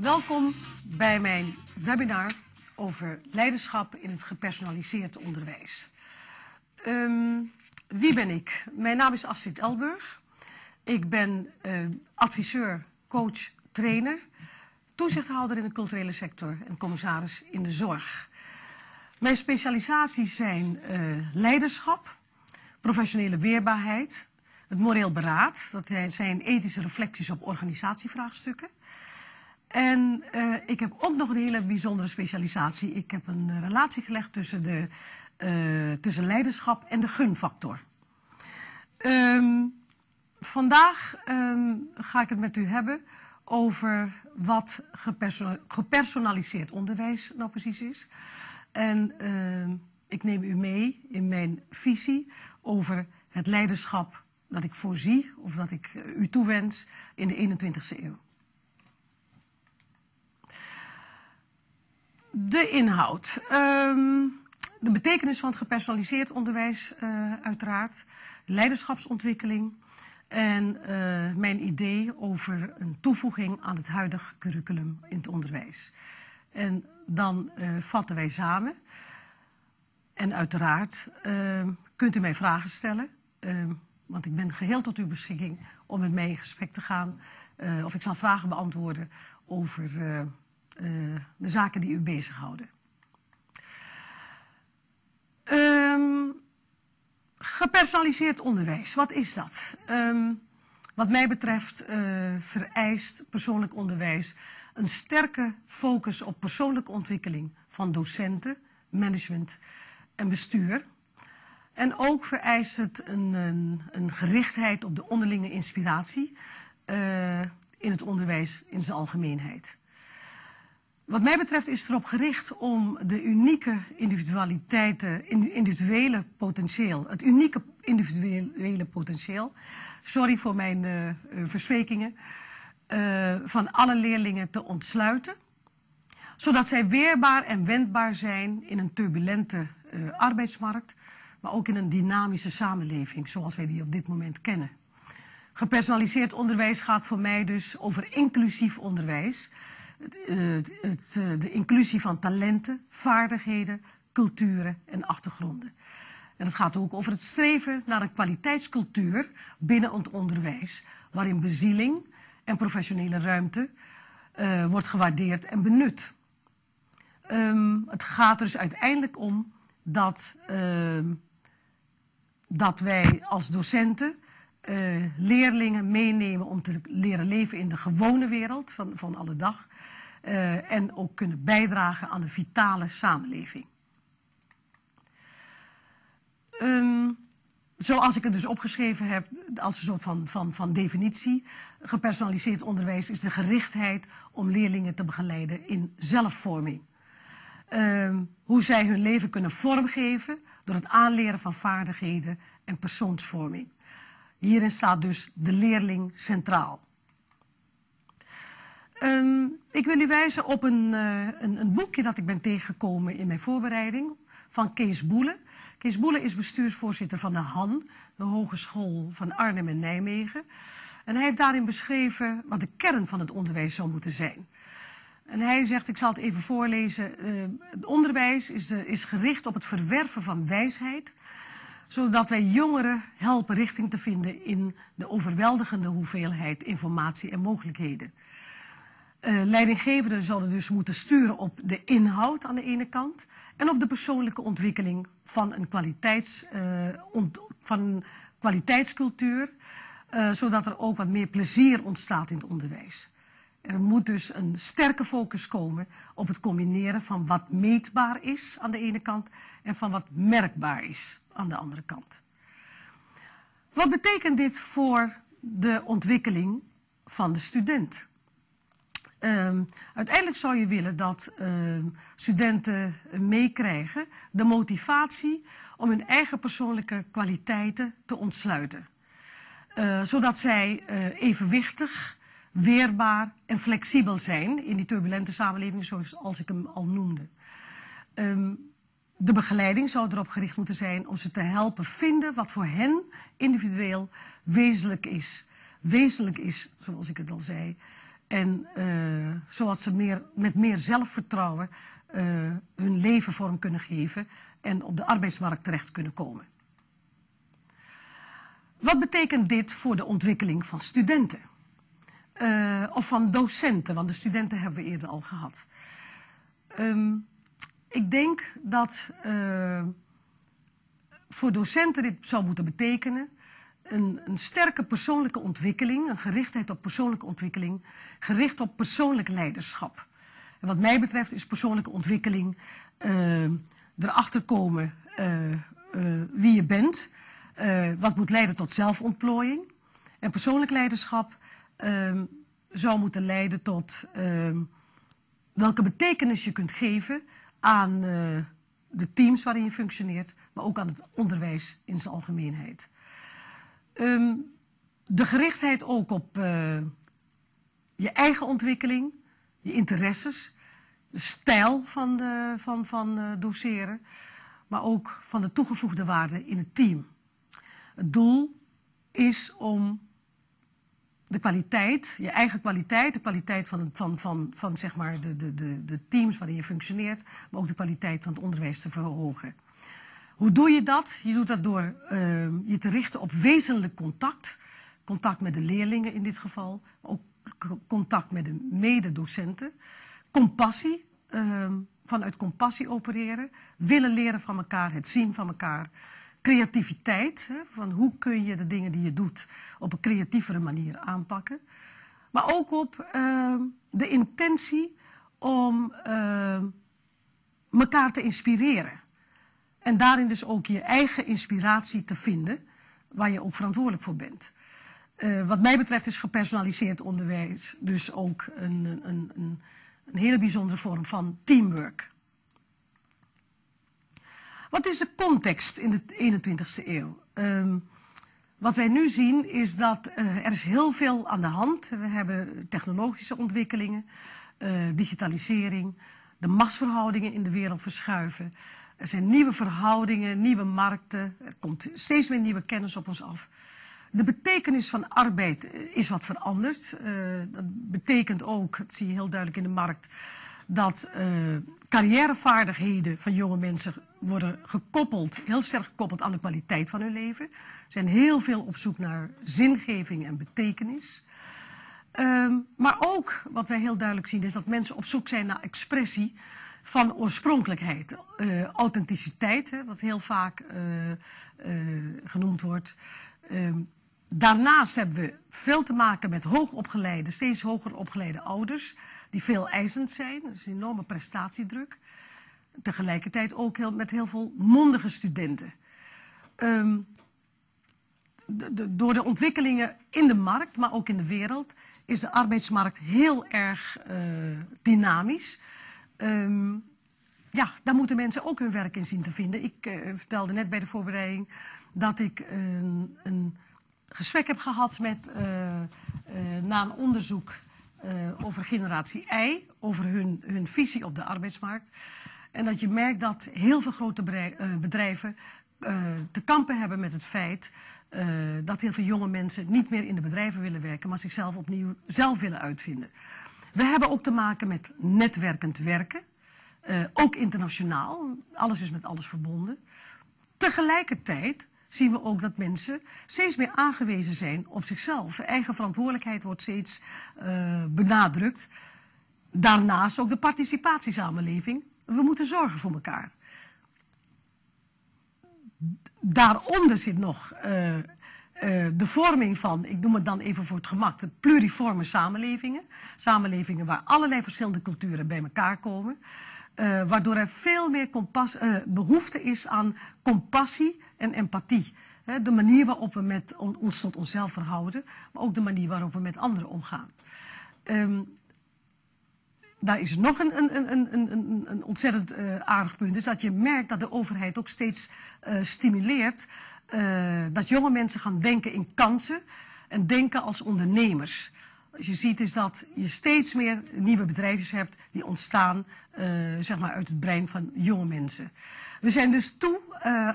Welkom bij mijn webinar over leiderschap in het gepersonaliseerd onderwijs. Ehm, wie ben ik? Mijn naam is Astrid Elburg. Ik ben eh, adviseur, coach, trainer, toezichthouder in de culturele sector en commissaris in de zorg. Mijn specialisaties zijn eh, leiderschap, professionele weerbaarheid, het moreel beraad, dat zijn ethische reflecties op organisatievraagstukken. En uh, ik heb ook nog een hele bijzondere specialisatie. Ik heb een relatie gelegd tussen, de, uh, tussen leiderschap en de gunfactor. Um, vandaag um, ga ik het met u hebben over wat gepersonaliseerd onderwijs nou precies is. En uh, ik neem u mee in mijn visie over het leiderschap dat ik voorzie of dat ik u toewens in de 21ste eeuw. De inhoud. Um, de betekenis van het gepersonaliseerd onderwijs uh, uiteraard. Leiderschapsontwikkeling. En uh, mijn idee over een toevoeging aan het huidige curriculum in het onderwijs. En dan uh, vatten wij samen. En uiteraard kunt u mij vragen stellen. want ik ben geheel tot uw beschikking om met mij in gesprek te gaan. of ik zal vragen beantwoorden over uh, de zaken die u bezighouden. Um, gepersonaliseerd onderwijs, wat is dat? Um, wat mij betreft uh, vereist persoonlijk onderwijs een sterke focus op persoonlijke ontwikkeling van docenten, management en bestuur. En ook vereist het een, een, gerichtheid op de onderlinge inspiratie uh, in het onderwijs in zijn algemeenheid. Wat mij betreft is het erop gericht om de unieke individualiteiten, individuele potentieel, het unieke individuele potentieel, sorry voor mijn uh, van alle leerlingen te ontsluiten, zodat zij weerbaar en wendbaar zijn in een turbulente arbeidsmarkt, maar ook in een dynamische samenleving zoals wij die op dit moment kennen. Gepersonaliseerd onderwijs gaat voor mij dus over inclusief onderwijs, het, het, de inclusie van talenten, vaardigheden, culturen en achtergronden. En het gaat ook over het streven naar een kwaliteitscultuur binnen het onderwijs, waarin bezieling en professionele ruimte uh, wordt gewaardeerd en benut. Um, het gaat dus uiteindelijk om dat, uh, dat wij als docenten uh, leerlingen meenemen om te leren leven in de gewone wereld van, van alle dag. Uh, en ook kunnen bijdragen aan een vitale samenleving. Um, zoals ik het dus opgeschreven heb, als een soort van, van, van definitie, gepersonaliseerd onderwijs is de gerichtheid om leerlingen te begeleiden in zelfvorming. Um, hoe zij hun leven kunnen vormgeven door het aanleren van vaardigheden en persoonsvorming. Hierin staat dus de leerling centraal. Um, ik wil u wijzen op een, uh, een, een, boekje dat ik ben tegengekomen in mijn voorbereiding van Kees Boele. Kees Boele is bestuursvoorzitter van de HAN, de Hogeschool van Arnhem en Nijmegen. En hij heeft daarin beschreven wat de kern van het onderwijs zou moeten zijn. En hij zegt, ik zal het even voorlezen, uh, het onderwijs is, is gericht op het verwerven van wijsheid, zodat wij jongeren helpen richting te vinden in de overweldigende hoeveelheid informatie en mogelijkheden. Uh, leidinggevenden zouden dus moeten sturen op de inhoud aan de ene kant en op de persoonlijke ontwikkeling van een, kwaliteits, ont, van kwaliteitscultuur, uh, zodat er ook wat meer plezier ontstaat in het onderwijs. Er moet dus een sterke focus komen op het combineren van wat meetbaar is aan de ene kant en van wat merkbaar is aan de andere kant. Wat betekent dit voor de ontwikkeling van de student? Um, uiteindelijk zou je willen dat uh, studenten meekrijgen de motivatie om hun eigen persoonlijke kwaliteiten te ontsluiten. Uh, zodat zij uh, evenwichtig, weerbaar en flexibel zijn in die turbulente samenleving zoals ik hem al noemde. Um, de begeleiding zou erop gericht moeten zijn om ze te helpen vinden wat voor hen individueel wezenlijk is. Wezenlijk is, zoals ik het al zei, En uh, zodat ze meer, met meer zelfvertrouwen uh, hun leven vorm kunnen geven en op de arbeidsmarkt terecht kunnen komen. Wat betekent dit voor de ontwikkeling van studenten? Uh, of van docenten, want de studenten hebben we eerder al gehad. Um, ik denk dat voor docenten dit zou moeten betekenen een, een, sterke persoonlijke ontwikkeling, een gerichtheid op persoonlijke ontwikkeling, gericht op persoonlijk leiderschap. En wat mij betreft is persoonlijke ontwikkeling uh, erachter komen uh, wie je bent, wat moet leiden tot zelfontplooiing. En persoonlijk leiderschap zou moeten leiden tot welke betekenis je kunt geven aan de teams waarin je functioneert, maar ook aan het onderwijs in zijn algemeenheid. Um, de gerichtheid ook op uh, je eigen ontwikkeling, je interesses, de stijl van, de, van, van uh, doseren, maar ook van de toegevoegde waarde in het team. Het doel is om de kwaliteit, je eigen kwaliteit, de kwaliteit van, van, van, van zeg maar de, de, de, teams waarin je functioneert, maar ook de kwaliteit van het onderwijs te verhogen. Hoe doe je dat? Je doet dat door uh, je te richten op wezenlijk contact. Contact met de leerlingen in dit geval. Ook contact met de mededocenten. Compassie. Uh, vanuit compassie opereren. Willen leren van elkaar. Het zien van elkaar. Creativiteit. Hè, van hoe kun je de dingen die je doet op een creatievere manier aanpakken. Maar ook op uh, de intentie om elkaar te inspireren. En daarin dus ook je eigen inspiratie te vinden, waar je ook verantwoordelijk voor bent. Uh, wat mij betreft is gepersonaliseerd onderwijs dus ook een, een, een, een hele bijzondere vorm van teamwork. Wat is de context in de 21ste eeuw? Um, wat wij nu zien is dat uh, er is heel veel aan de hand. We hebben technologische ontwikkelingen, uh, digitalisering, de machtsverhoudingen in de wereld verschuiven. Er zijn nieuwe verhoudingen, nieuwe markten. Er komt steeds meer nieuwe kennis op ons af. De betekenis van arbeid is wat veranderd. Dat betekent ook, dat zie je heel duidelijk in de markt, dat carrièrevaardigheden van jonge mensen worden gekoppeld, heel sterk gekoppeld aan de kwaliteit van hun leven. Zijn heel veel op zoek naar zingeving en betekenis. Um, maar ook, wat wij heel duidelijk zien, is dat mensen op zoek zijn naar expressie van oorspronkelijkheid, uh, authenticiteit, hè, wat heel vaak uh, uh, genoemd wordt. Ehm, daarnaast hebben we veel te maken met hoogopgeleide, steeds hoger opgeleide ouders, die veel eisend zijn, dus enorme prestatiedruk. Tegelijkertijd ook met heel veel mondige studenten. Um, de, door de ontwikkelingen in de markt, maar ook in de wereld, is de arbeidsmarkt heel erg dynamisch. Um, ja, daar moeten mensen ook hun werk in zien te vinden. Ik uh, vertelde net bij de voorbereiding dat ik een, een gesprek heb gehad met, uh, na een onderzoek over generatie I, over hun, hun visie op de arbeidsmarkt. En dat je merkt dat heel veel grote bedrijven te kampen hebben met het feit dat heel veel jonge mensen niet meer in de bedrijven willen werken, maar zichzelf opnieuw zelf willen uitvinden. We hebben ook te maken met netwerkend werken. Ook internationaal. Alles is met alles verbonden. Tegelijkertijd zien we ook dat mensen steeds meer aangewezen zijn op zichzelf. Eigen verantwoordelijkheid wordt steeds benadrukt. Daarnaast ook de participatiesamenleving. We moeten zorgen voor elkaar. Daaronder zit nog uh, uh, de vorming van, ik noem het dan even voor het gemak, de pluriforme samenlevingen. Samenlevingen waar allerlei verschillende culturen bij elkaar komen. Uh, waardoor er veel meer behoefte is aan compassie en empathie. De manier waarop we met on, ons tot onszelf verhouden, maar ook de manier waarop we met anderen omgaan. Um, daar is nog een, een, een, een, ontzettend uh, aardig punt, is dat je merkt dat de overheid ook steeds uh, stimuleert uh, dat jonge mensen gaan denken in kansen en denken als ondernemers. Als je ziet is dat je steeds meer nieuwe bedrijfjes hebt die ontstaan zeg maar uit het brein van jonge mensen. We zijn dus toe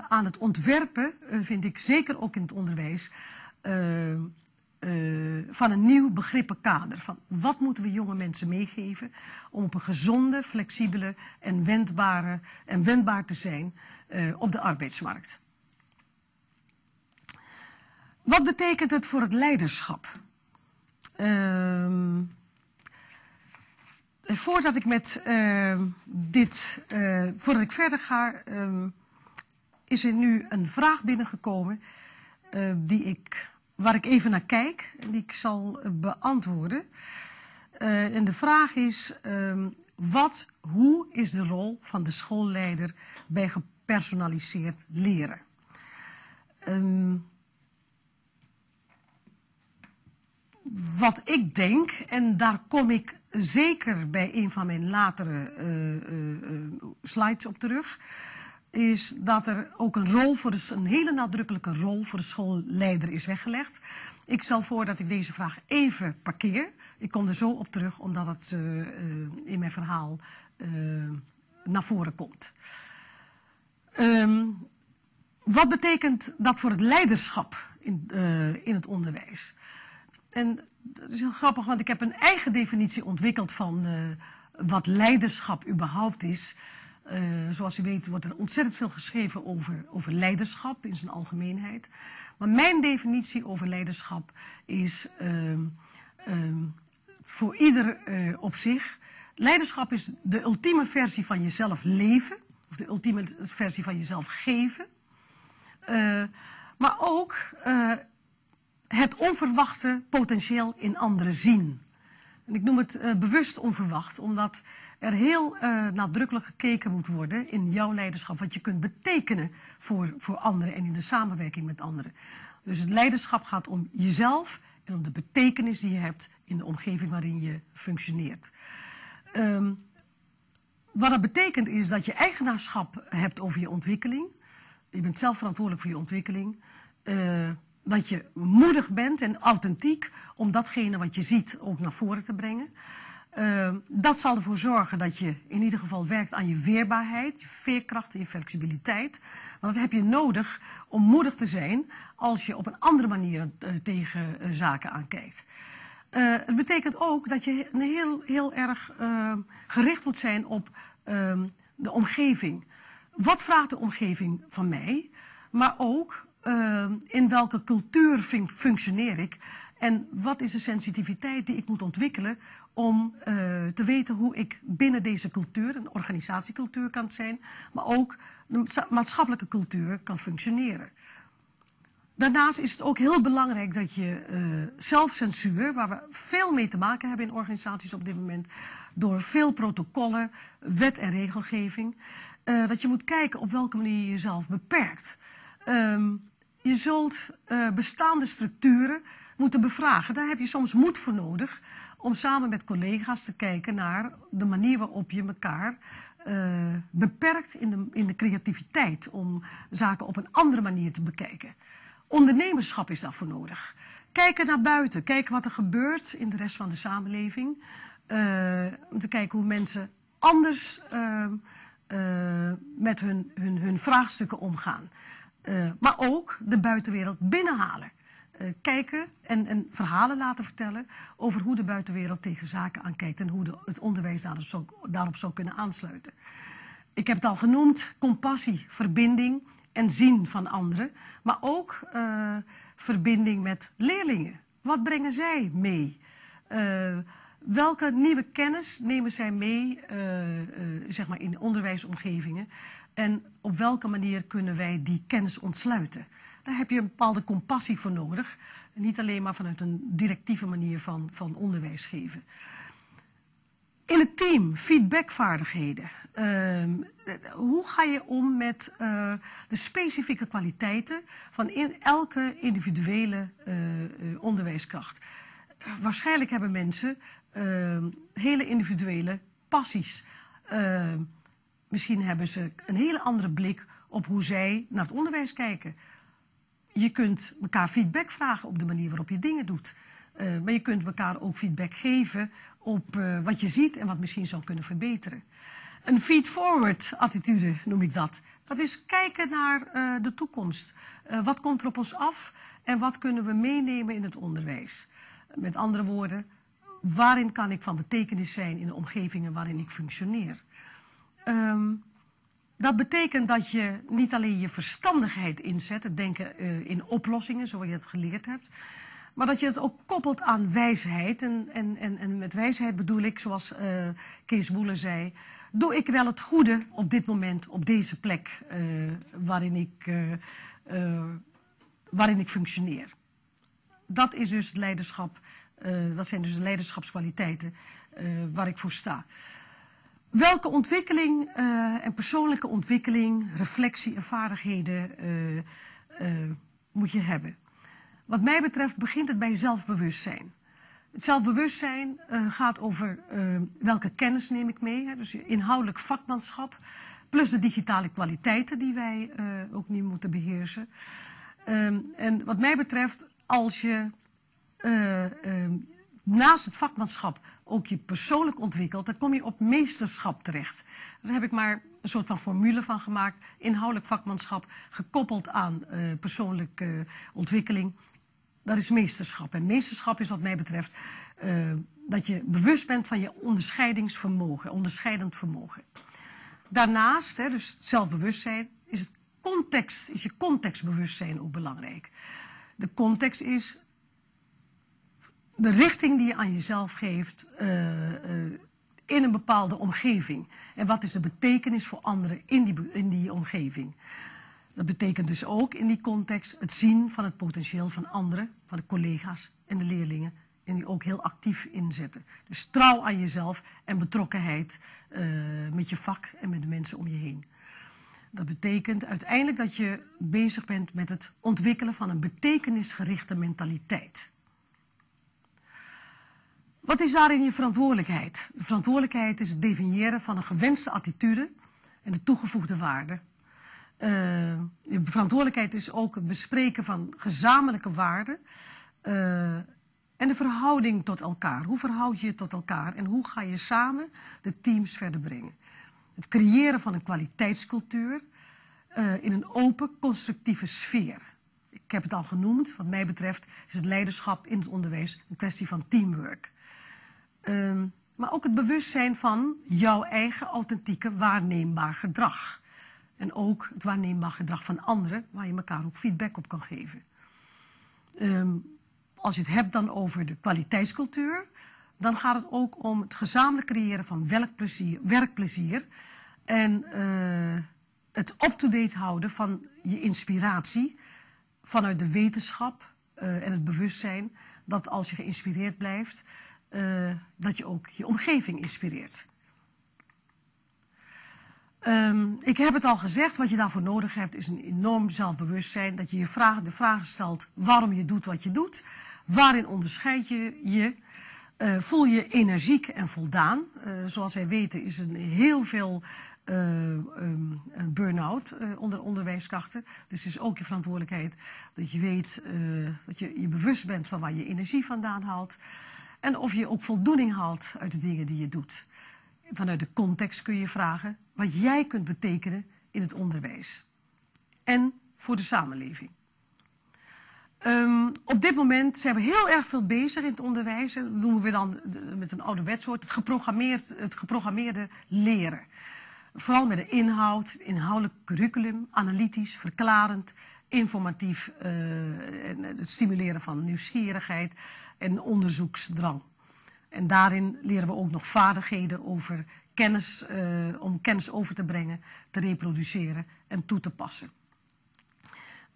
aan het ontwerpen, vind ik zeker ook in het onderwijs, van een nieuw begrippenkader. Van wat moeten we jonge mensen meegeven om op een gezonde, flexibele en wendbare en wendbaar te zijn op de arbeidsmarkt. Wat betekent het voor het leiderschap? Uh, voordat ik met uh, dit, uh, voordat ik verder ga, uh, is er nu een vraag binnengekomen die ik, waar ik even naar kijk en die ik zal beantwoorden. en de vraag is, ehm, wat, hoe is de rol van de schoolleider bij gepersonaliseerd leren? Um, wat ik denk, en daar kom ik zeker bij een van mijn latere uh, uh, slides op terug, is dat er ook een rol voor een hele nadrukkelijke rol voor de schoolleider is weggelegd. Ik stel voor dat ik deze vraag even parkeer. Ik kom er zo op terug, omdat het in mijn verhaal naar voren komt. Um, wat betekent dat voor het leiderschap in, in het onderwijs? En dat is heel grappig, want ik heb een eigen definitie ontwikkeld van wat leiderschap überhaupt is. Uh, zoals u weet wordt er ontzettend veel geschreven over, over leiderschap in zijn algemeenheid. Maar mijn definitie over leiderschap is uh, voor ieder uh, op zich. Leiderschap is de ultieme versie van jezelf leven. Of de ultieme versie van jezelf geven. maar ook het onverwachte potentieel in anderen zien. En ik noem het uh, bewust onverwacht, omdat er heel uh, nadrukkelijk gekeken moet worden in jouw leiderschap, wat je kunt betekenen voor, voor anderen en in de samenwerking met anderen. Dus het leiderschap gaat om jezelf en om de betekenis die je hebt in de omgeving waarin je functioneert. Um, wat dat betekent is dat je eigenaarschap hebt over je ontwikkeling. Je bent zelf verantwoordelijk voor je ontwikkeling. Uh, dat je moedig bent en authentiek om datgene wat je ziet ook naar voren te brengen. Uh, dat zal ervoor zorgen dat je in ieder geval werkt aan je weerbaarheid, je veerkracht en je flexibiliteit. Want dat heb je nodig om moedig te zijn als je op een andere manier uh, tegen uh, zaken aankijkt. het betekent ook dat je heel, heel erg ehm, gericht moet zijn op ehm, de omgeving. Wat vraagt de omgeving van mij? Maar ook uh, in welke cultuur fun functioneer ik en wat is de sensitiviteit die ik moet ontwikkelen om uh, te weten hoe ik binnen deze cultuur, een organisatiecultuur kan zijn, maar ook de maatschappelijke cultuur kan functioneren. Daarnaast is het ook heel belangrijk dat je uh, zelfcensuur, waar we veel mee te maken hebben in organisaties op dit moment, door veel protocollen, wet en regelgeving, dat je moet kijken op welke manier je jezelf beperkt. Um, je zult uh, bestaande structuren moeten bevragen. Daar heb je soms moed voor nodig om samen met collega's te kijken naar de manier waarop je elkaar uh, beperkt in de, in de creativiteit om zaken op een andere manier te bekijken. Ondernemerschap is daarvoor nodig. Kijken naar buiten, kijken wat er gebeurt in de rest van de samenleving. Uh, om te kijken hoe mensen anders met hun, hun, hun vraagstukken omgaan. Uh, maar ook de buitenwereld binnenhalen. Uh, kijken en, en, verhalen laten vertellen over hoe de buitenwereld tegen zaken aankijkt en hoe de, het onderwijs daarop zou, kunnen aansluiten. Ik heb het al genoemd, compassie, verbinding en zien van anderen, maar ook uh, verbinding met leerlingen. Wat brengen zij mee? Welke nieuwe kennis nemen zij mee zeg maar in onderwijsomgevingen? En op welke manier kunnen wij die kennis ontsluiten? Daar heb je een bepaalde compassie voor nodig. Niet alleen maar vanuit een directieve manier van, van onderwijs geven. In het team, feedbackvaardigheden. Uh, hoe ga je om met uh, de specifieke kwaliteiten van in elke individuele onderwijskracht? waarschijnlijk hebben mensen ehm, hele individuele passies. Ehm, Misschien hebben ze een hele andere blik op hoe zij naar het onderwijs kijken. Je kunt elkaar feedback vragen op de manier waarop je dingen doet. Uh, maar je kunt elkaar ook feedback geven op uh, wat je ziet en wat misschien zou kunnen verbeteren. Een feed-forward attitude noem ik dat. Dat is kijken naar uh, de toekomst. Uh, wat komt er op ons af en wat kunnen we meenemen in het onderwijs? Met andere woorden, waarin kan ik van betekenis zijn in de omgevingen waarin ik functioneer? Um, dat betekent dat je niet alleen je verstandigheid inzet, het denken uh, in oplossingen, zoals je het geleerd hebt, maar dat je het ook koppelt aan wijsheid. En, en, en, en met wijsheid bedoel ik, zoals uh, Kees Boele zei, doe ik wel het goede op dit moment, op deze plek uh, waarin, ik, waarin ik functioneer. Dat is dus leiderschap, dat zijn dus de leiderschapskwaliteiten waar ik voor sta. Welke ontwikkeling en persoonlijke ontwikkeling, reflectie en vaardigheden moet je hebben? Wat mij betreft begint het bij zelfbewustzijn. Het zelfbewustzijn uh, gaat over uh, welke kennis neem ik mee. Hè? Dus inhoudelijk vakmanschap. Plus de digitale kwaliteiten die wij uh, ook niet moeten beheersen. Um, en wat mij betreft, als je um, naast het vakmanschap ook je persoonlijk ontwikkelt, dan kom je op meesterschap terecht. Daar heb ik maar een soort van formule van gemaakt. Inhoudelijk vakmanschap gekoppeld aan persoonlijke ontwikkeling dat is meesterschap. En meesterschap is wat mij betreft dat je bewust bent van je onderscheidingsvermogen, onderscheidend vermogen. Daarnaast, hè, dus zelfbewustzijn, is, het context, is je contextbewustzijn ook belangrijk. De context is de richting die je aan jezelf geeft uh, uh, in een bepaalde omgeving. En wat is de betekenis voor anderen in die, in die omgeving. Dat betekent dus ook in die context het zien van het potentieel van anderen, van de collega's en de leerlingen. En die ook heel actief inzetten. Dus trouw aan jezelf en betrokkenheid uh, met je vak en met de mensen om je heen. Dat betekent uiteindelijk dat je bezig bent met het ontwikkelen van een betekenisgerichte mentaliteit. Wat is daarin je verantwoordelijkheid? De verantwoordelijkheid is het definiëren van een gewenste attitude en de toegevoegde waarde je verantwoordelijkheid is ook het bespreken van gezamenlijke waarden. Uh, en de verhouding tot elkaar. Hoe verhoud je je tot elkaar en hoe ga je samen de teams verder brengen? Het creëren van een kwaliteitscultuur uh, in een open, constructieve sfeer. Ik heb het al genoemd, wat mij betreft is het leiderschap in het onderwijs een kwestie van teamwork. Uh, maar ook het bewustzijn van jouw eigen authentieke waarneembaar gedrag. En ook het waarneembaar gedrag van anderen, waar je elkaar ook feedback op kan geven. Um, als je het hebt dan over de kwaliteitscultuur, dan gaat het ook om het gezamenlijk creëren van werkplezier, werkplezier en uh, het up-to-date houden van je inspiratie vanuit de wetenschap uh, en het bewustzijn dat als je geïnspireerd blijft, uh, dat je ook je omgeving inspireert. Um, ik heb het al gezegd, wat je daarvoor nodig hebt is een enorm zelfbewustzijn. Dat je je vraag, de vraag stelt waarom je doet wat je doet. Waarin onderscheid je je? Uh, voel je energiek en voldaan. Uh, zoals wij weten is er heel veel uh, burn-out onder onderwijskrachten. Dus het is ook je verantwoordelijkheid dat je weet dat je je bewust bent van waar je energie vandaan haalt. En of je ook voldoening haalt uit de dingen die je doet vanuit de context kun je vragen wat jij kunt betekenen in het onderwijs. En voor de samenleving. Um, op dit moment zijn we heel erg veel bezig in het onderwijs. Dat noemen we dan met een ouderwets woord het, geprogrammeerd, het geprogrammeerde leren. Vooral met de inhoud, inhoudelijk curriculum, analytisch, verklarend, informatief, uh, het stimuleren van nieuwsgierigheid en onderzoeksdrang. En daarin leren we ook nog vaardigheden over kennis, uh, om kennis over te brengen, te reproduceren en toe te passen.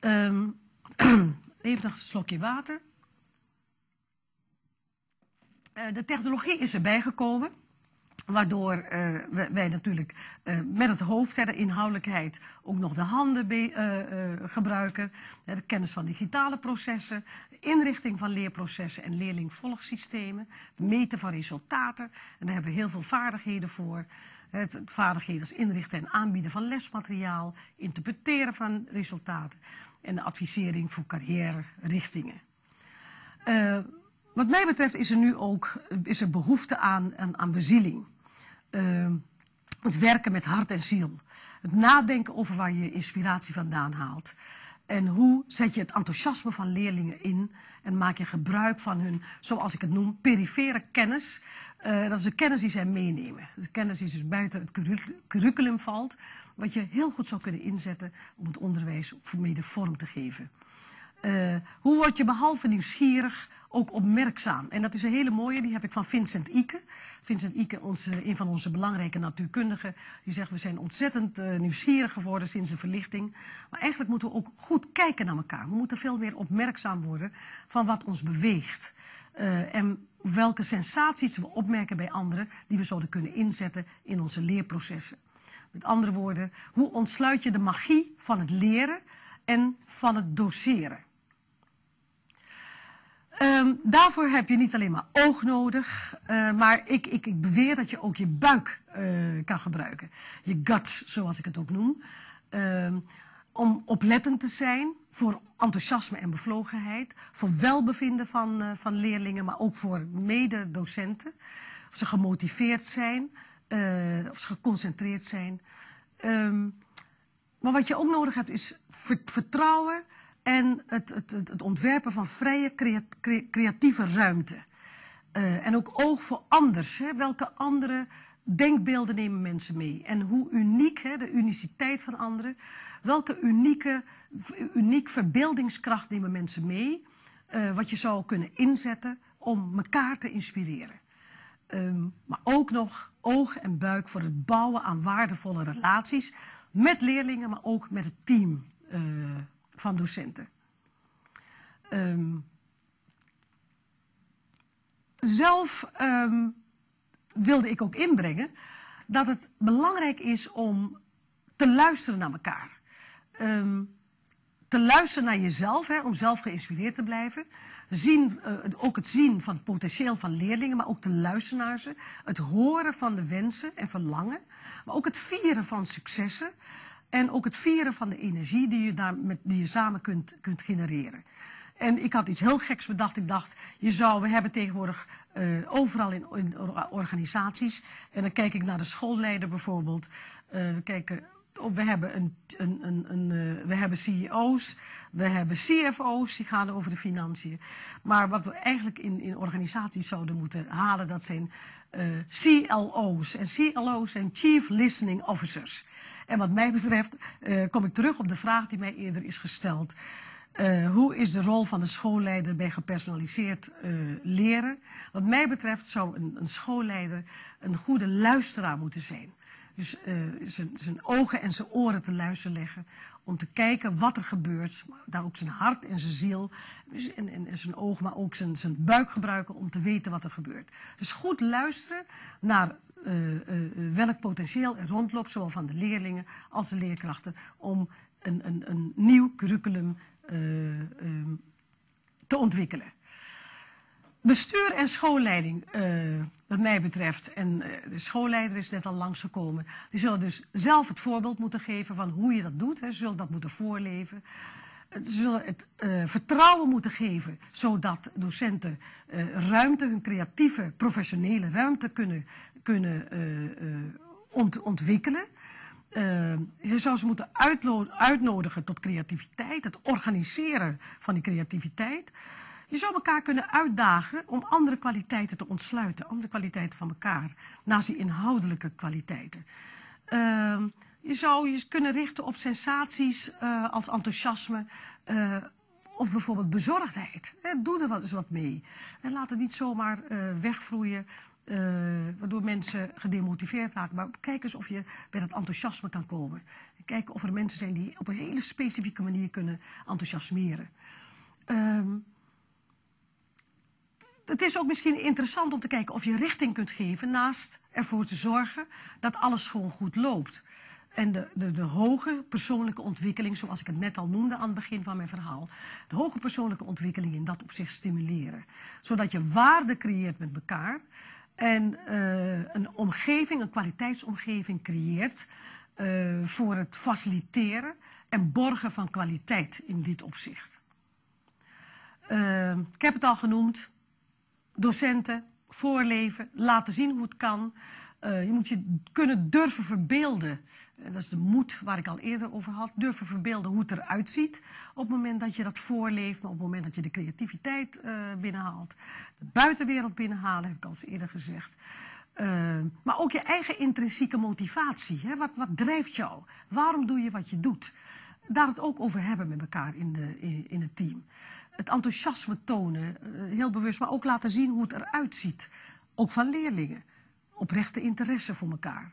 Um, even nog een slokje water. Uh, de technologie is erbij gekomen. Waardoor uh, wij natuurlijk uh, met het hoofd, hè, de inhoudelijkheid, ook nog de handen be, uh, gebruiken. De kennis van digitale processen, inrichting van leerprocessen en leerlingvolgsystemen. Het meten van resultaten. En daar hebben we heel veel vaardigheden voor. Het vaardigheden als inrichten en aanbieden van lesmateriaal, interpreteren van resultaten en de advisering voor carrière-richtingen. Wat mij betreft is er nu ook is er behoefte aan, aan, aan bezieling. Uh, Het werken met hart en ziel. Het nadenken over waar je inspiratie vandaan haalt. En hoe zet je het enthousiasme van leerlingen in en maak je gebruik van hun, zoals ik het noem, perifere kennis. Uh, dat is de kennis die zij meenemen. De kennis die dus buiten het curriculum valt, wat je heel goed zou kunnen inzetten om het onderwijs op mede vorm te geven. Uh, hoe word je behalve nieuwsgierig ook opmerkzaam? En dat is een hele mooie, die heb ik van Vincent Ike. Vincent Ike, onze, een van onze belangrijke natuurkundigen, die zegt we zijn ontzettend uh, nieuwsgierig geworden sinds de verlichting. Maar eigenlijk moeten we ook goed kijken naar elkaar. We moeten veel meer opmerkzaam worden van wat ons beweegt. Uh, en welke sensaties we opmerken bij anderen die we zouden kunnen inzetten in onze leerprocessen. Met andere woorden, hoe ontsluit je de magie van het leren en van het doseren? Um, daarvoor heb je niet alleen maar oog nodig, uh, maar ik, ik, ik, beweer dat je ook je buik uh, kan gebruiken. Je guts, zoals ik het ook noem. Um, om oplettend te zijn voor enthousiasme en bevlogenheid. Voor welbevinden van, uh, van leerlingen, maar ook voor mededocenten. Of ze gemotiveerd zijn, of ze geconcentreerd zijn. Um, maar wat je ook nodig hebt is vertrouwen en het, het, het ontwerpen van vrije creatieve ruimte. Uh, en ook oog voor anders. Hè? Welke andere denkbeelden nemen mensen mee? En hoe uniek, hè, de uniciteit van anderen. Welke unieke, uniek verbeeldingskracht nemen mensen mee? Uh, wat je zou kunnen inzetten om elkaar te inspireren. Um, maar ook nog oog en buik voor het bouwen aan waardevolle relaties. Met leerlingen, maar ook met het team. Uh, van docenten. Um, zelf um, wilde ik ook inbrengen dat het belangrijk is om te luisteren naar elkaar. Um, te luisteren naar jezelf, hè, om zelf geïnspireerd te blijven. Zien, uh, ook het zien van het potentieel van leerlingen, maar ook te luisteren naar ze. Het horen van de wensen en verlangen. Maar ook het vieren van successen. En ook het vieren van de energie die je, daar met, die je samen kunt, kunt genereren. En ik had iets heel geks bedacht. Ik dacht, je zou, we hebben tegenwoordig uh, overal in, in, organisaties. En dan kijk ik naar de schoolleider bijvoorbeeld. Uh, we kijken, oh, we hebben, een, een, een, uh, we hebben CEO's, we hebben CFO's, die gaan over de financiën. Maar wat we eigenlijk in, in organisaties zouden moeten halen, dat zijn CLO's. En CLO's zijn Chief Listening Officers. En wat mij betreft uh, kom ik terug op de vraag die mij eerder is gesteld. Uh, hoe is de rol van de schoolleider bij gepersonaliseerd uh, leren? Wat mij betreft zou een, een, schoolleider een goede luisteraar moeten zijn. Dus zijn ogen en zijn oren te luisteren leggen. Om te kijken wat er gebeurt. Daar ook zijn hart en zijn ziel. Dus en, zijn ogen, maar ook zijn, buik gebruiken om te weten wat er gebeurt. Dus goed luisteren naar uh, uh, welk potentieel er rondloopt, zowel van de leerlingen als de leerkrachten, om een, een, een nieuw curriculum uh, te ontwikkelen. Bestuur en schoolleiding, wat mij betreft, en de schoolleider is net al langsgekomen, die zullen dus zelf het voorbeeld moeten geven van hoe je dat doet. Hè. Ze zullen dat moeten voorleven. Ze zullen het uh, vertrouwen moeten geven, zodat docenten uh, ruimte, hun creatieve, professionele ruimte kunnen, kunnen uh, ont ontwikkelen. je zou ze moeten uitnodigen tot creativiteit, het organiseren van die creativiteit. Je zou elkaar kunnen uitdagen om andere kwaliteiten te ontsluiten, andere kwaliteiten van elkaar, naast die inhoudelijke kwaliteiten. Uh, je zou je kunnen richten op sensaties uh, als enthousiasme uh, of bijvoorbeeld bezorgdheid. Doe er wat eens wat mee. En laat het niet zomaar uh, wegvloeien, waardoor mensen gedemotiveerd raken. Maar kijk eens of je bij dat enthousiasme kan komen. Kijk of er mensen zijn die op een hele specifieke manier kunnen enthousiasmeren. Um, het is ook misschien interessant om te kijken of je richting kunt geven naast ervoor te zorgen dat alles gewoon goed loopt. En de, de, de hoge persoonlijke ontwikkeling, zoals ik het net al noemde aan het begin van mijn verhaal. De hoge persoonlijke ontwikkeling in dat opzicht stimuleren. Zodat je waarde creëert met elkaar. En uh, een omgeving, een kwaliteitsomgeving creëert uh, voor het faciliteren en borgen van kwaliteit in dit opzicht. Uh, ik heb het al genoemd. Docenten, voorleven, laten zien hoe het kan. Uh, je moet je kunnen durven verbeelden. Dat is de moed waar ik al eerder over had. Durven verbeelden hoe het eruit ziet. Op het moment dat je dat voorleeft. Maar op het moment dat je de creativiteit uh, binnenhaalt. De buitenwereld binnenhalen, heb ik al eens eerder gezegd. maar ook je eigen intrinsieke motivatie. Hè? Wat, wat drijft jou? Waarom doe je wat je doet? Daar het ook over hebben met elkaar in, de, in het team. Het enthousiasme tonen, heel bewust, maar ook laten zien hoe het eruit ziet. Ook van leerlingen oprechte interesse voor elkaar.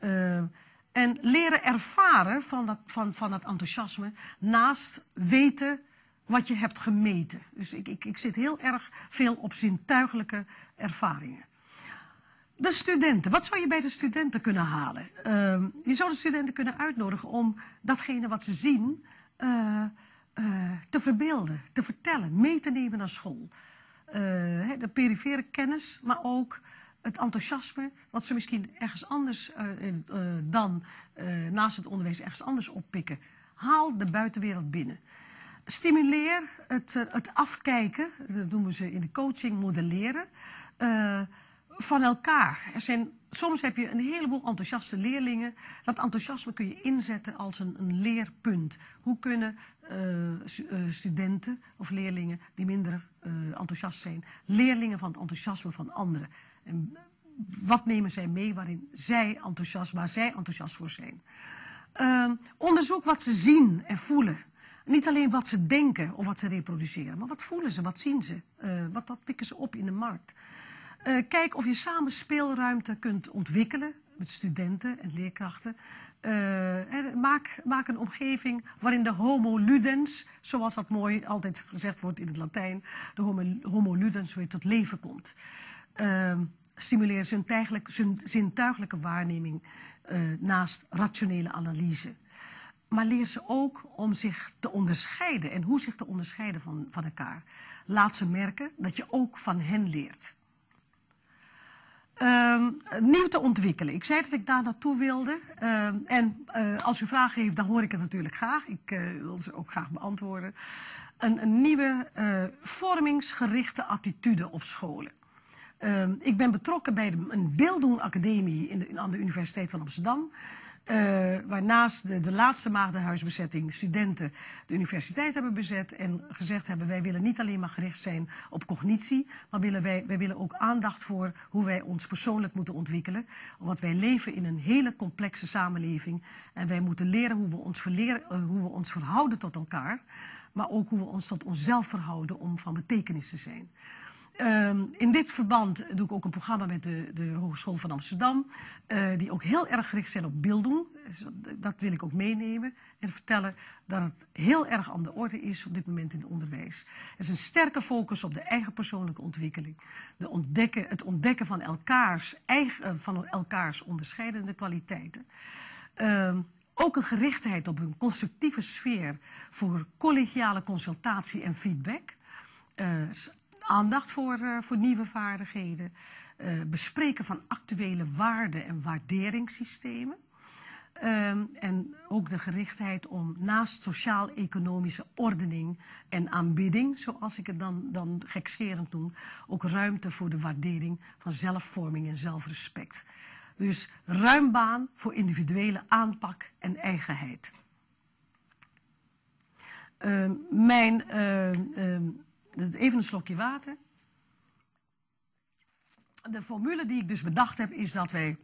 Uh, en leren ervaren van dat, van, van enthousiasme naast weten wat je hebt gemeten. Dus ik, ik, ik zit heel erg veel op zintuigelijke ervaringen. De studenten, wat zou je bij de studenten kunnen halen? Uh, je zou de studenten kunnen uitnodigen om datgene wat ze zien uh, uh, te verbeelden, te vertellen, mee te nemen naar school. Uh, de perifere kennis, maar ook het enthousiasme, wat ze misschien ergens anders uh, dan naast het onderwijs ergens anders oppikken. Haal de buitenwereld binnen. Stimuleer het, het afkijken, dat noemen ze in de coaching modelleren, van elkaar. Er zijn, soms heb je een heleboel enthousiaste leerlingen. Dat enthousiasme kun je inzetten als een, een leerpunt. Hoe kunnen studenten of leerlingen die minder enthousiast zijn, leerlingen van het enthousiasme van anderen. En wat nemen zij mee waarin zij enthousiast, waar zij enthousiast voor zijn. Uh, onderzoek wat ze zien en voelen. Niet alleen wat ze denken of wat ze reproduceren, maar wat voelen ze, wat zien ze, wat, wat pikken ze op in de markt. Uh, kijk of je samen speelruimte kunt ontwikkelen met studenten en leerkrachten. Uh, maak, maak, een omgeving waarin de homo ludens, zoals dat mooi altijd gezegd wordt in het Latijn, de homo, homo ludens weer tot leven komt. Uh, stimuleer zintuigelijke waarneming uh, naast rationele analyse. Maar leer ze ook om zich te onderscheiden en hoe zich te onderscheiden van, van elkaar. Laat ze merken dat je ook van hen leert. Uh, nieuw te ontwikkelen. Ik zei dat ik daar naartoe wilde. Uh, en uh, als u vragen heeft, dan hoor ik het natuurlijk graag. Ik uh, wil ze ook graag beantwoorden. Een, nieuwe vormingsgerichte attitude op scholen. Uh, ik ben betrokken bij een beelddoenacademie in aan de Universiteit van Amsterdam. Uh, waarnaast de, de laatste maagdenhuisbezetting studenten de universiteit hebben bezet en gezegd hebben wij willen niet alleen maar gericht zijn op cognitie, maar willen wij, wij willen ook aandacht voor hoe wij ons persoonlijk moeten ontwikkelen. Want wij leven in een hele complexe samenleving en wij moeten leren hoe we ons, uh, hoe we ons verhouden tot elkaar, maar ook hoe we ons tot onszelf verhouden om van betekenis te zijn. Um, in dit verband doe ik ook een programma met de, de Hogeschool van Amsterdam, uh, die ook heel erg gericht zijn op beelddoen. Dus dat wil ik ook meenemen en vertellen dat het heel erg aan de orde is op dit moment in het onderwijs. Er is een sterke focus op de eigen persoonlijke ontwikkeling, de ontdekken, het ontdekken van elkaars, eigen, van elkaars onderscheidende kwaliteiten. Um, ook een gerichtheid op een constructieve sfeer voor collegiale consultatie en feedback. Uh, aandacht voor, uh, voor nieuwe vaardigheden, uh, bespreken van actuele waarden en waarderingssystemen. Um, en ook de gerichtheid om naast sociaal-economische ordening en aanbidding, zoals ik het dan, dan gekscherend noem, ook ruimte voor de waardering van zelfvorming en zelfrespect. Dus ruim baan voor individuele aanpak en eigenheid. Uh, mijn uh, Even een slokje water. De formule die ik dus bedacht heb is dat wij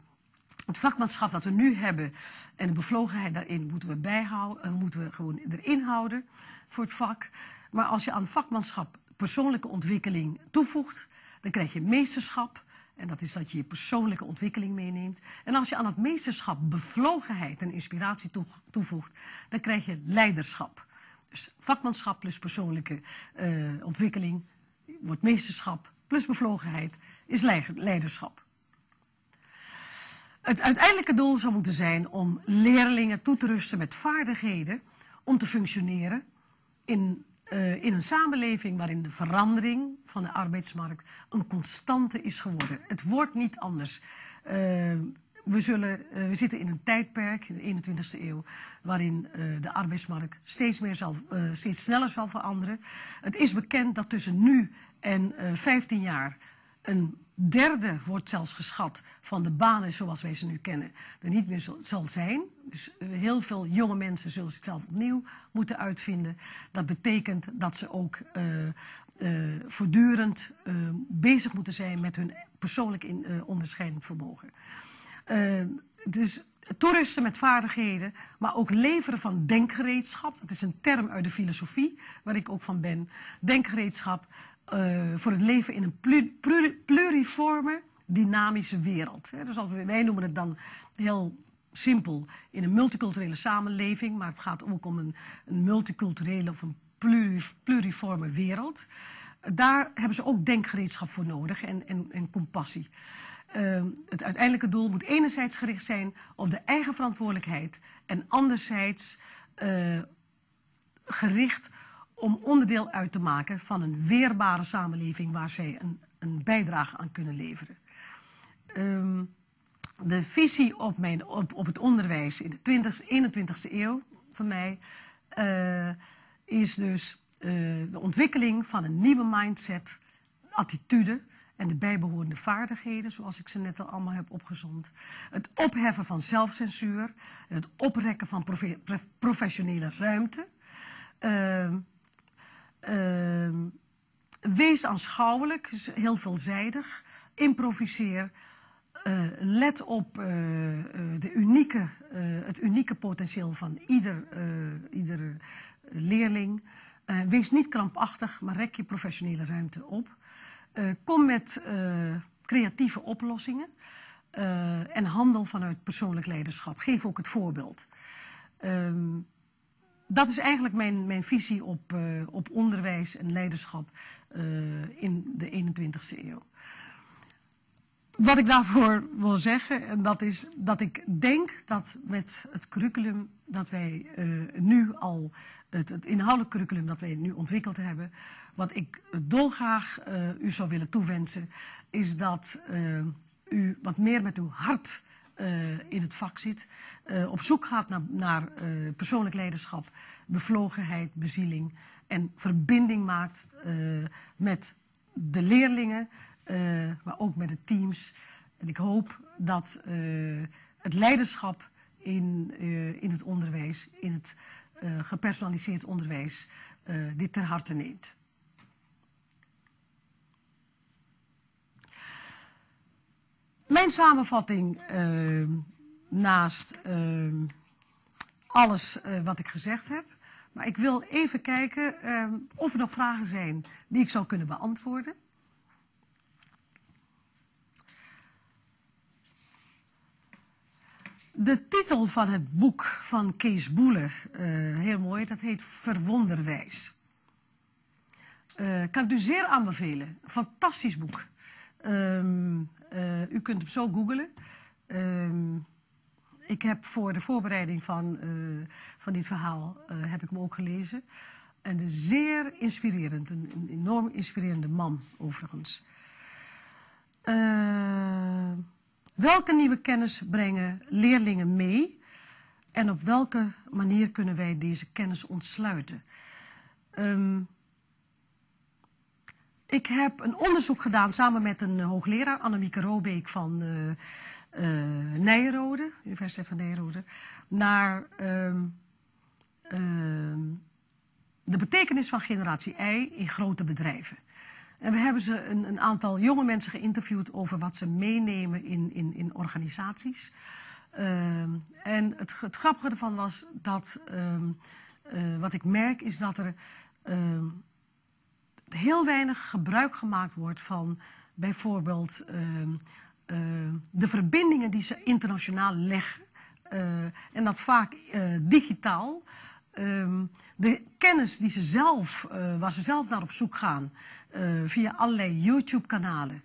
het vakmanschap dat we nu hebben en de bevlogenheid daarin moeten we bijhouden, moeten we gewoon erin houden voor het vak. Maar als je aan vakmanschap persoonlijke ontwikkeling toevoegt, dan krijg je meesterschap. En dat is dat je je persoonlijke ontwikkeling meeneemt. En als je aan het meesterschap bevlogenheid en inspiratie toevoegt, dan krijg je leiderschap. Vakmanschap plus persoonlijke uh, ontwikkeling wordt meesterschap plus bevlogenheid is leiderschap. Het uiteindelijke doel zou moeten zijn om leerlingen toe te rusten met vaardigheden om te functioneren in, uh, in een samenleving waarin de verandering van de arbeidsmarkt een constante is geworden. Het wordt niet anders. Uh, we, zullen, uh, we zitten in een tijdperk, in de 21ste eeuw, waarin uh, de arbeidsmarkt steeds, meer zal, uh, steeds sneller zal veranderen. Het is bekend dat tussen nu en 15 jaar een derde wordt zelfs geschat van de banen zoals wij ze nu kennen, er niet meer zal zijn. Dus eh, heel veel jonge mensen zullen zichzelf opnieuw moeten uitvinden. Dat betekent dat ze ook voortdurend bezig moeten zijn met hun persoonlijk in, onderscheidend vermogen. Dus toeristen met vaardigheden, maar ook leveren van denkgereedschap. Dat is een term uit de filosofie, waar ik ook van ben. Denkgereedschap uh, voor het leven in een pluriforme, dynamische wereld. Dus als wij noemen het dan heel simpel in een multiculturele samenleving, maar het gaat ook om een, een multiculturele of een pluriforme wereld. Daar hebben ze ook denkgereedschap voor nodig en, en, en compassie. Uh, het uiteindelijke doel moet enerzijds gericht zijn op de eigen verantwoordelijkheid en anderzijds uh, gericht om onderdeel uit te maken van een weerbare samenleving waar zij een, een bijdrage aan kunnen leveren. Um, de visie op, mijn, op, op, het onderwijs in de 20, 21ste eeuw van mij uh, is dus uh, de ontwikkeling van een nieuwe mindset, attitude en de bijbehorende vaardigheden, zoals ik ze net al allemaal heb opgezond. Het opheffen van zelfcensuur, het oprekken van profe professionele ruimte. Uh, uh, wees aanschouwelijk, heel veelzijdig. Improviseer. Uh, let op uh, de unieke, het unieke potentieel van ieder, ieder leerling. wees niet krampachtig, maar rek je professionele ruimte op. kom met creatieve oplossingen. en handel vanuit persoonlijk leiderschap. Geef ook het voorbeeld. Ehm, dat is eigenlijk mijn, mijn visie op, op onderwijs en leiderschap in de 21ste eeuw. Wat ik daarvoor wil zeggen, en dat is dat ik denk dat met het curriculum dat wij uh, nu al, het, inhoudelijk curriculum dat wij nu ontwikkeld hebben, wat ik dolgraag u zou willen toewensen, is dat u wat meer met uw hart in het vak zit, op zoek gaat naar, naar persoonlijk leiderschap, bevlogenheid, bezieling en verbinding maakt met de leerlingen, maar ook met de teams. En ik hoop dat het leiderschap in, in het onderwijs, in het gepersonaliseerd onderwijs, dit ter harte neemt. Mijn samenvatting, naast alles wat ik gezegd heb. Maar ik wil even kijken of er nog vragen zijn die ik zou kunnen beantwoorden. De titel van het boek van Kees Boeler, heel mooi, dat heet Verwonderwijs. kan ik u zeer aanbevelen. Fantastisch boek. Um, uh, u kunt hem zo googlen. Um, ik heb voor de voorbereiding van, uh, van dit verhaal, uh, heb ik hem ook gelezen. En de zeer inspirerend, een, een enorm inspirerende man overigens. Welke nieuwe kennis brengen leerlingen mee? En op welke manier kunnen wij deze kennis ontsluiten? Um, ik heb een onderzoek gedaan samen met een hoogleraar, Annemieke Robeek van uh, uh, Nijrode, Universiteit van Nijrode, naar uh, de betekenis van generatie I in grote bedrijven. En we hebben ze een, een aantal jonge mensen geïnterviewd over wat ze meenemen in, in, in organisaties. en het, het grappige ervan was dat, uh, wat ik merk is dat er heel weinig gebruik gemaakt wordt van bijvoorbeeld de verbindingen die ze internationaal leggen. Uh, en dat vaak digitaal. Ehm, de kennis die ze zelf, waar ze zelf naar op zoek gaan, via allerlei YouTube-kanalen.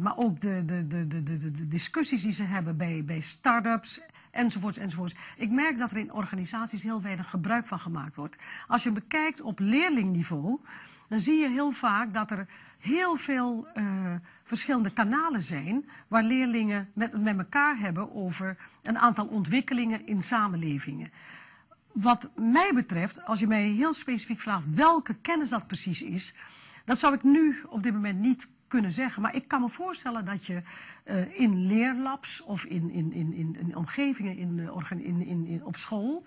maar ook de, de, de, de, de, discussies die ze hebben bij, bij start-ups enzovoorts, enzovoorts. Ik merk dat er in organisaties heel weinig gebruik van gemaakt wordt. Als je bekijkt op leerlingniveau, dan zie je heel vaak dat er heel veel verschillende kanalen zijn waar leerlingen met, met elkaar hebben over een aantal ontwikkelingen in samenlevingen. Wat mij betreft, als je mij heel specifiek vraagt welke kennis dat precies is, dat zou ik nu op dit moment niet kunnen zeggen. Maar ik kan me voorstellen dat je uh, in leerlabs of in, in, in, in, omgevingen in, in, in, in, op school,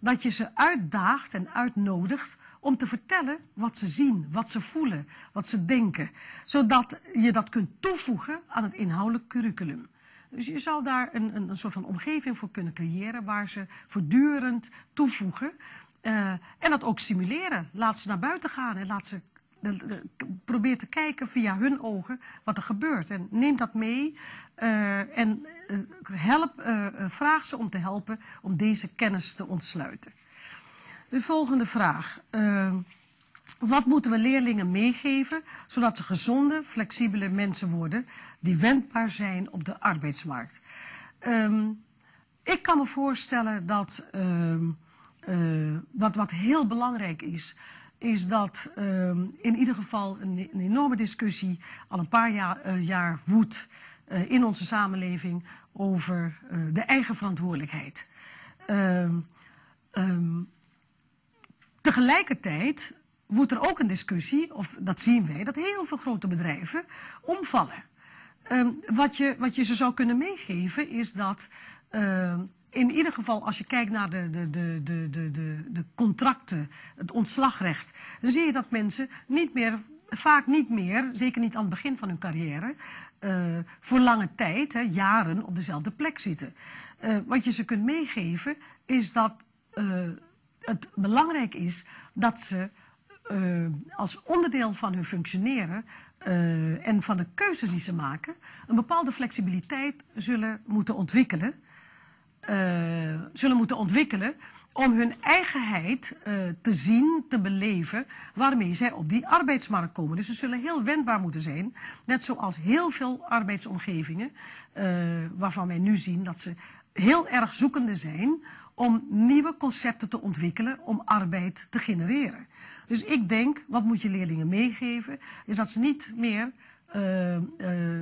dat je ze uitdaagt en uitnodigt om te vertellen wat ze zien, wat ze voelen, wat ze denken. Zodat je dat kunt toevoegen aan het inhoudelijk curriculum. Dus je zou daar een, een, een soort van omgeving voor kunnen creëren waar ze voortdurend toevoegen. Uh, en dat ook stimuleren. Laat ze naar buiten gaan en laat ze probeer te kijken via hun ogen wat er gebeurt. En neem dat mee en help, vraag ze om te helpen om deze kennis te ontsluiten. De volgende vraag. Wat moeten we leerlingen meegeven zodat ze gezonde, flexibele mensen worden die wendbaar zijn op de arbeidsmarkt? Um, ik kan me voorstellen dat wat, wat heel belangrijk is, is dat um, in ieder geval een, enorme discussie al een paar jaar, uh, jaar woedt uh, in onze samenleving over de eigen verantwoordelijkheid. Tegelijkertijd woedt er ook een discussie, of dat zien wij, dat heel veel grote bedrijven omvallen. wat, je, wat je ze zou kunnen meegeven is dat in ieder geval, als je kijkt naar de, de, de, de, de, de contracten, het ontslagrecht, dan zie je dat mensen niet meer, vaak niet meer, zeker niet aan het begin van hun carrière, uh, voor lange tijd, hè, jaren, op dezelfde plek zitten. Uh, wat je ze kunt meegeven, is dat uh, het belangrijk is dat ze als onderdeel van hun functioneren en van de keuzes die ze maken, een bepaalde flexibiliteit zullen moeten ontwikkelen uh, zullen moeten ontwikkelen om hun eigenheid te zien, te beleven, waarmee zij op die arbeidsmarkt komen. Dus ze zullen heel wendbaar moeten zijn, net zoals heel veel arbeidsomgevingen, waarvan wij nu zien dat ze heel erg zoekende zijn om nieuwe concepten te ontwikkelen om arbeid te genereren. Dus ik denk, wat moet je leerlingen meegeven, is dat ze niet meer,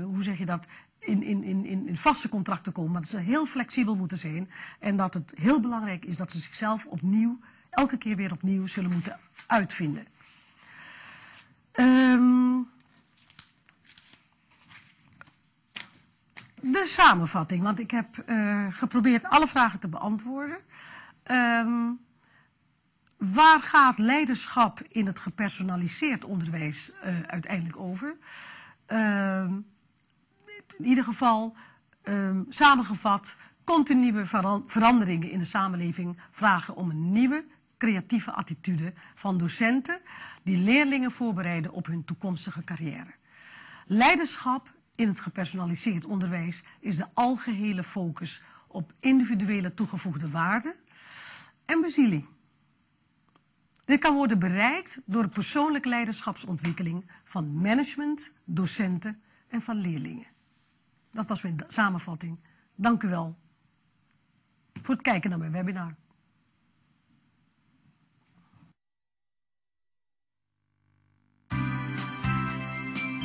hoe zeg je dat, in, in, in, in vaste contracten komen, maar dat ze heel flexibel moeten zijn. En dat het heel belangrijk is dat ze zichzelf opnieuw, elke keer weer opnieuw zullen moeten uitvinden. Um, de samenvatting, want ik heb uh, geprobeerd alle vragen te beantwoorden. Um, waar gaat leiderschap in het gepersonaliseerd onderwijs uh, uiteindelijk over? Uh, in ieder geval um, samengevat continue veranderingen in de samenleving vragen om een nieuwe creatieve attitude van docenten die leerlingen voorbereiden op hun toekomstige carrière. Leiderschap in het gepersonaliseerd onderwijs is de algehele focus op individuele toegevoegde waarde en bezieling. Dit kan worden bereikt door persoonlijke leiderschapsontwikkeling van management, docenten en van leerlingen. Dat was mijn samenvatting. Dank u wel voor het kijken naar mijn webinar.